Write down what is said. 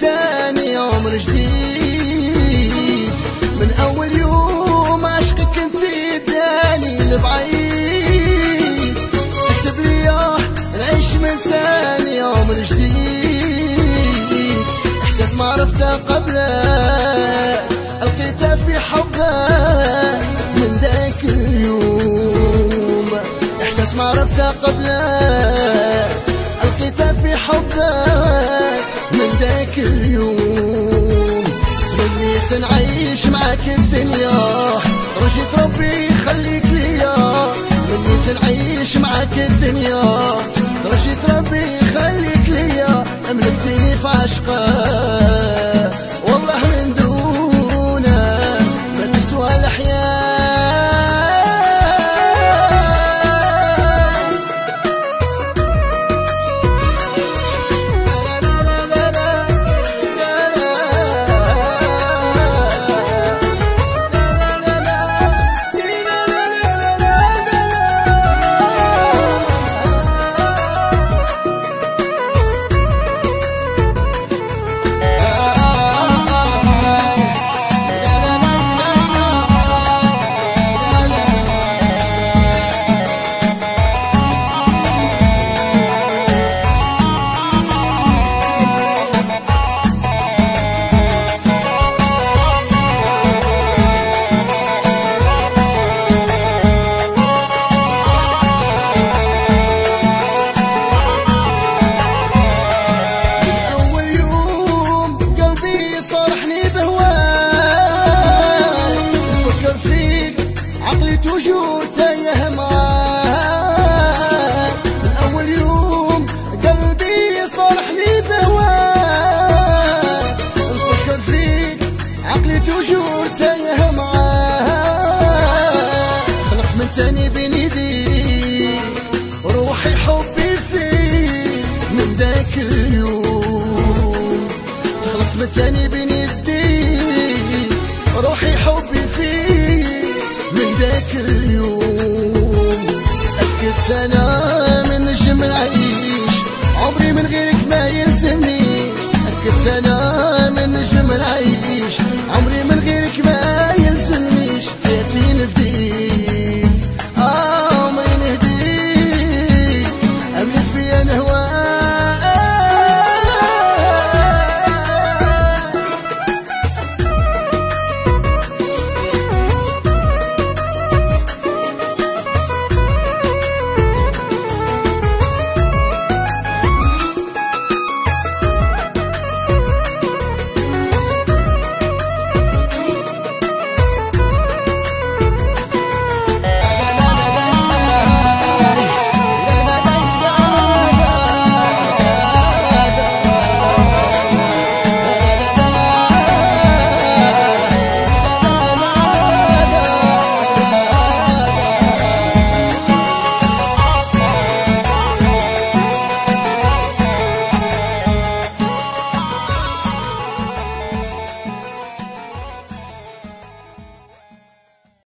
تاني عمر جديد من أول يوم عشقك انت اداني لبعيد. اكتب لي نعيش من تاني عمر جديد إحساس ما عرفته قبلك ألقيته في حبك من ذاك اليوم إحساس ما عرفته قبلك في حبك من ذاك اليوم. تمنيت نعيش معك الدنيا. رجيت ربي يخليك ليا. تمنيت نعيش معك الدنيا. رجيت ربي يخليك ليا. أملكتني في عشقك. عقلي توجور أنا من نجم نعيش عمري من غيرك ما يلزمني. أكدت أنا من نجم نعيش